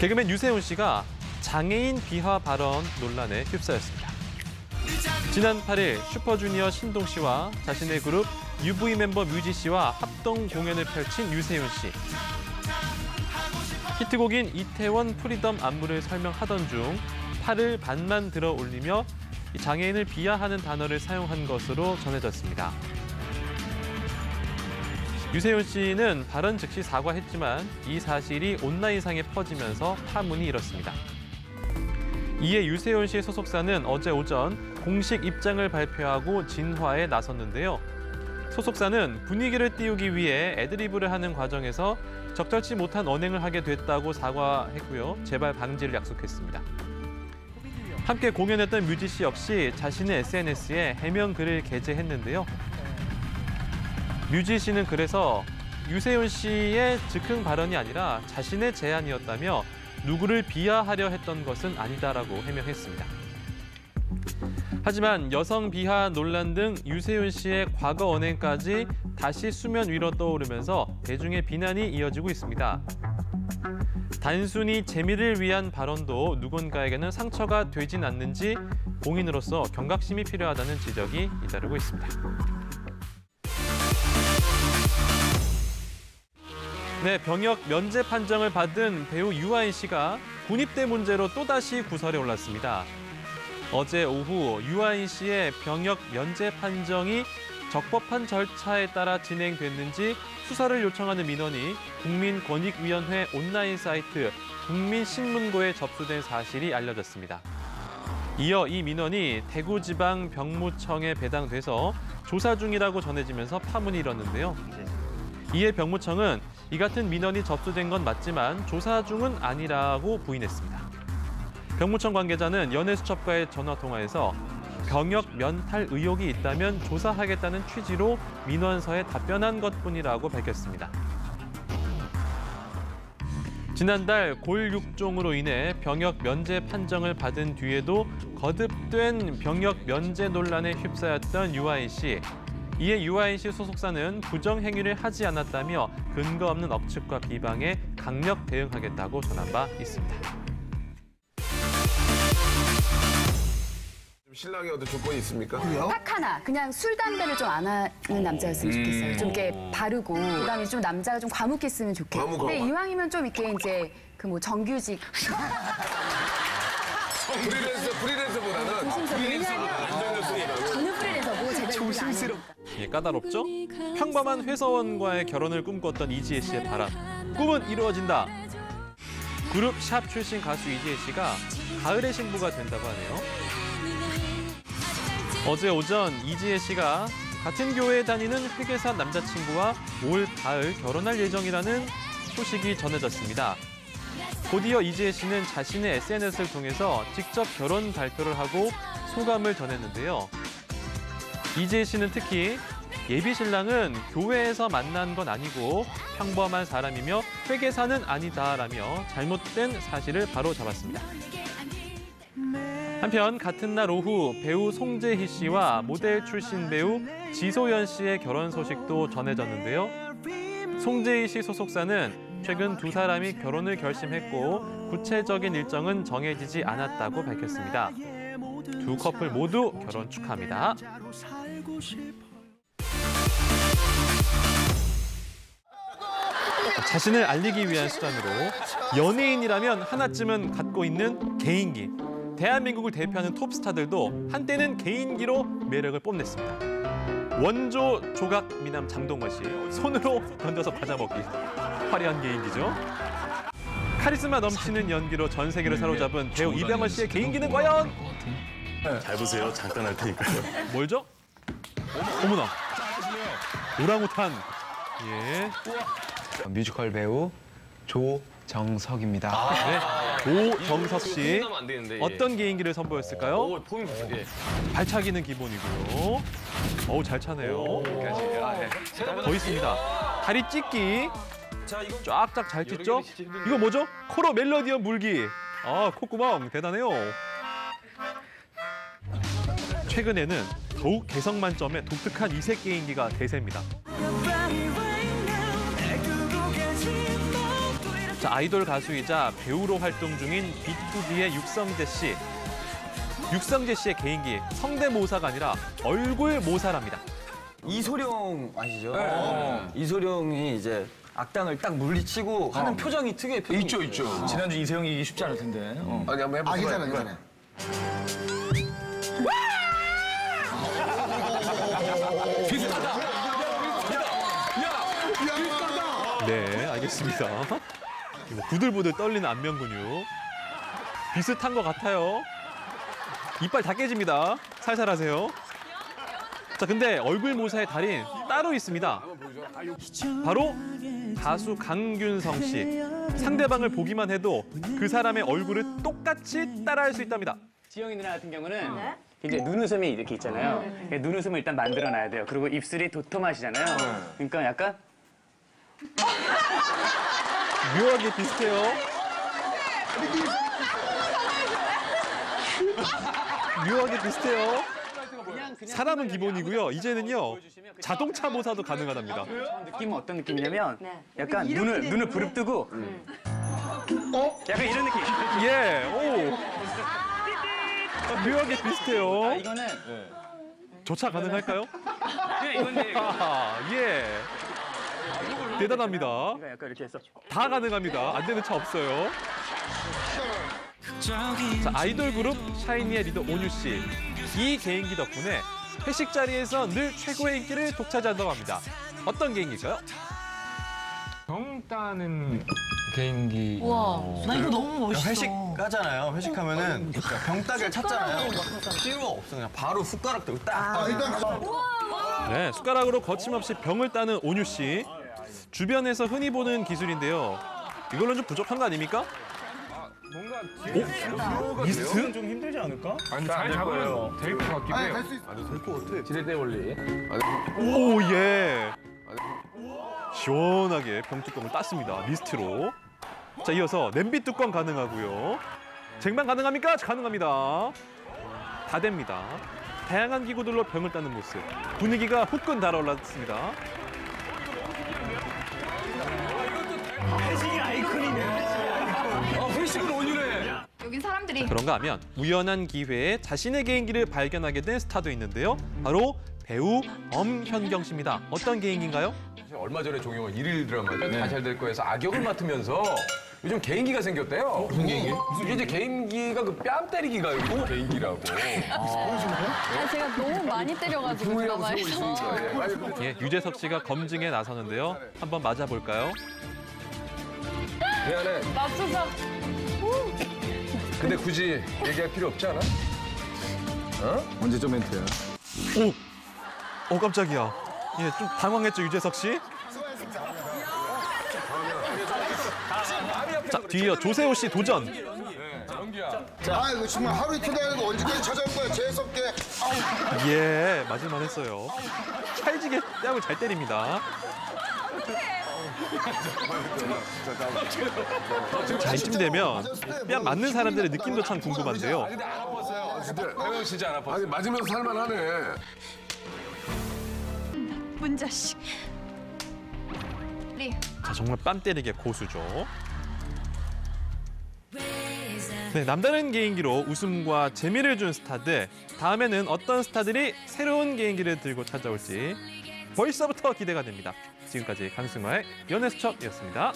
개그맨 유세윤 씨가 장애인 비하 발언 논란에 휩싸였습니다. 지난 8일 슈퍼주니어 신동 씨와 자신의 그룹 UV 멤버 뮤지 씨와 합동 공연을 펼친 유세윤 씨. 히트곡인 이태원 프리덤 안무를 설명하던 중 팔을 반만 들어 올리며 장애인을 비하하는 단어를 사용한 것으로 전해졌습니다. 유세윤 씨는 발언 즉시 사과했지만 이 사실이 온라인상에 퍼지면서 파문이 일었습니다. 이에 유세윤 씨 소속사는 어제 오전 공식 입장을 발표하고 진화에 나섰는데요. 소속사는 분위기를 띄우기 위해 애드리브를 하는 과정에서 적절치 못한 언행을 하게 됐다고 사과했고요. 재발 방지를 약속했습니다. 함께 공연했던 뮤지 씨 역시 자신의 SNS에 해명 글을 게재했는데요. 뮤지 씨는 그래서 유세윤 씨의 즉흥 발언이 아니라 자신의 제안이었다며 누구를 비하하려 했던 것은 아니다라고 해명했습니다. 하지만 여성 비하 논란 등 유세윤 씨의 과거 언행까지 다시 수면 위로 떠오르면서 대중의 비난이 이어지고 있습니다. 단순히 재미를 위한 발언도 누군가에게는 상처가 되진 않는지 공인으로서 경각심이 필요하다는 지적이 잇따르고 있습니다. 네, 병역 면제 판정을 받은 배우 유아인 씨가 군입대 문제로 또다시 구설에 올랐습니다. 어제 오후 유아인 씨의 병역 면제 판정이 적법한 절차에 따라 진행됐는지 수사를 요청하는 민원이 국민권익위원회 온라인 사이트 국민신문고에 접수된 사실이 알려졌습니다. 이어 이 민원이 대구지방 병무청에 배당돼서 조사 중이라고 전해지면서 파문이 일었는데요. 이에 병무청은 이 같은 민원이 접수된 건 맞지만 조사 중은 아니라고 부인했습니다. 병무청 관계자는 연애수첩과의 전화 통화에서 병역 면탈 의혹이 있다면 조사하겠다는 취지로 민원서에 답변한 것뿐이라고 밝혔습니다. 지난달 골육종으로 인해 병역 면제 판정을 받은 뒤에도 거듭된 병역 면제 논란에 휩싸였던 유아인 씨. 이에 유아인 씨 소속사는 부정 행위를 하지 않았다며 근거 없는 억측과 비방에 강력 대응하겠다고 전한 바 있습니다. 신랑의 어떤 조건이 있습니까? 딱 하나 그냥 술 담배를 좀 안 하는 남자였으면 좋겠어요. 좀 이렇게 바르고 그다음에 좀 남자가 좀 과묵했으면 좋겠고. 과묵하고. 근데 이왕이면 좀 이렇게 이제 그 뭐 정규직 프리랜서 프리랜서보다는 조심스러워. 왜냐면 저는 프리랜서고 제가 조심스럽. 예, 까다롭죠? 평범한 회사원과의 결혼을 꿈꿨던 이지혜 씨의 바람. 꿈은 이루어진다. 그룹 샵 출신 가수 이지혜 씨가 가을의 신부가 된다고 하네요. 어제 오전 이지혜 씨가 같은 교회에 다니는 회계사 남자친구와 올 가을 결혼할 예정이라는 소식이 전해졌습니다. 곧이어 이지혜 씨는 자신의 SNS를 통해서 직접 결혼 발표를 하고 소감을 전했는데요. 이지혜 씨는 특히 예비 신랑은 교회에서 만난 건 아니고 평범한 사람이며 회계사는 아니다라며 잘못된 사실을 바로 잡았습니다. 한편 같은 날 오후 배우 송재희 씨와 모델 출신 배우 지소연 씨의 결혼 소식도 전해졌는데요. 송재희 씨 소속사는 최근 두 사람이 결혼을 결심했고 구체적인 일정은 정해지지 않았다고 밝혔습니다. 두 커플 모두 결혼 축하합니다. 자신을 알리기 위한 수단으로 연예인이라면 하나쯤은 갖고 있는 개인기. 대한민국을 대표하는 톱스타들도 한때는 개인기로 매력을 뽐냈습니다. 원조 조각 미남 장동건 씨 손으로 던져서 받아먹기 화려한 개인기죠. 카리스마 넘치는 연기로 전 세계를 사로잡은 배우 이병헌 씨의 개인기는 과연 잘 보세요. 잠깐 할 테니까요. 뭘죠? 어머나 오랑우탄 예 뮤지컬 배우 조정석입니다. 네. 오정석 씨 하면 안 되는데. 예. 어떤 개인기를 선보였을까요? 오, 폼 예. 발차기는 기본이고요. 어우 잘 차네요. 아, 예. 더 있습니다. 다리 찢기 쫙쫙 잘 찢죠? 이거 뭐죠? 코로 멜로디어 물기. 아 콧구멍 대단해요. 최근에는 더욱 개성 만점의 독특한 이색 개인기가 대세입니다. 자, 아이돌 가수이자 배우로 활동 중인 B2B의 육성재 씨. 육성재 씨의 개인기 성대모사가 아니라 얼굴 모사랍니다. 이소룡 아시죠? 이소룡이 이제 악당을 딱 물리치고 하는 표정이 특유의 표정이 있죠, 있죠. 지난주 이세영이 이기 쉽지 않을 텐데. 어. 아니, 한번 해보세요. 아, 괜찮아, 괜찮아. 네, 알겠습니다. 뭐 부들부들 떨리는 안면 근육. 비슷한 것 같아요. 이빨 다 깨집니다. 살살 하세요. 자, 근데 얼굴 모사의 달인 따로 있습니다. 바로 가수 강균성 씨. 상대방을 보기만 해도 그 사람의 얼굴을 똑같이 따라할 수 있답니다. 지영이 누나 같은 경우는 이제 눈웃음이 이렇게 있잖아요. 눈웃음을 일단 만들어놔야 돼요. 그리고 입술이 도톰하시잖아요. 그러니까 약간 묘하게 비슷해요. 묘하게 비슷해요. 사람은 기본이고요. 이제는요 자동차 모사도 가능하답니다. 느낌은 어떤 느낌이냐면 약간 눈을 눈을 부릅뜨고 약간 이런 느낌. 예, 오. 묘하게 비슷해요. 아, 이거는 조차 가능할까요? 그냥 이건데. 아, 예. 대단합니다. 약간 이렇게 해서 다 가능합니다. 안 되는 차 없어요. 자, 아이돌 그룹 샤이니의 리더 온유 씨. 이 개인기 덕분에 회식 자리에서 늘 최고의 인기를 독차지한다고 합니다. 어떤 개인기일까요? 병 따는 개인기. 와, 나 이거 너무 멋있어. 회식 까잖아요. 회식하면은 병 따기를 찾잖아요. 필요가 없어. 그냥 바로 숟가락 들고 딱. 아, 일단 가자. 네, 숟가락으로 거침없이 병을 따는 온유 씨. 주변에서 흔히 보는 기술인데요. 이걸로는 좀 부족한 거 아닙니까? 오? 미스트? 좀 힘들지 않을까? 아니, 잘 잡으면 될것 같긴 아니, 해요. 갈수 있어. 지렛대 원리. 오, 예. 시원하게 병뚜껑을 땄습니다. 미스트로. 자, 이어서 냄비 뚜껑 가능하고요. 쟁반 가능합니까? 가능합니다. 다 됩니다. 다양한 기구들로 병을 따는 모습. 분위기가 후끈 달아올랐습니다. 여긴 사람들이 그런가 하면 우연한 기회에 자신의 개인기를 발견하게 된 스타도 있는데요. 바로 배우 엄현경 씨입니다. 어떤 개인기인가요? 얼마 전에 종영한 일일 드라마죠. 다잘될 거에서 악역을 맡으면서 요즘 개인기가 생겼대요. 무슨 개인기? 이게 이제 개인기가 그 뺨 때리기가 요즘 개인기라고. 아, 제가 너무 많이 때려가지고 드라마에서 예, 유재석 씨가 검증에 나서는데요. 한번 맞아볼까요? 미안해. 맙소사 근데 굳이 얘기할 필요 없지 않아? 언제적 멘트야? 오! 어, 깜짝이야. 예, 좀 당황했죠, 유재석 씨? 자, 뒤이어 조세호 씨 도전. 아, 이거 정말 하루 이틀 다니고 언제까지 찾아올 거야, 재수없게. 아우. 예, 맞을만 했어요. 찰지게 뺨을 잘 때립니다. 자, 이쯤 되면 뺨 맞는 사람들의 느낌도 참 궁금한데요. 근데 안 아팠어요. 진짜. 형 진짜 안 아팠어. 아니, 맞으면서 살만하네. 문자식. 자, 정말 뺨 때리기 고수죠. 네, 남다른 개인기로 웃음과 재미를 준 스타들. 다음에는 어떤 스타들이 새로운 개인기를 들고 찾아올지 벌써부터 기대가 됩니다. 지금까지 강승화의 연애수첩이었습니다.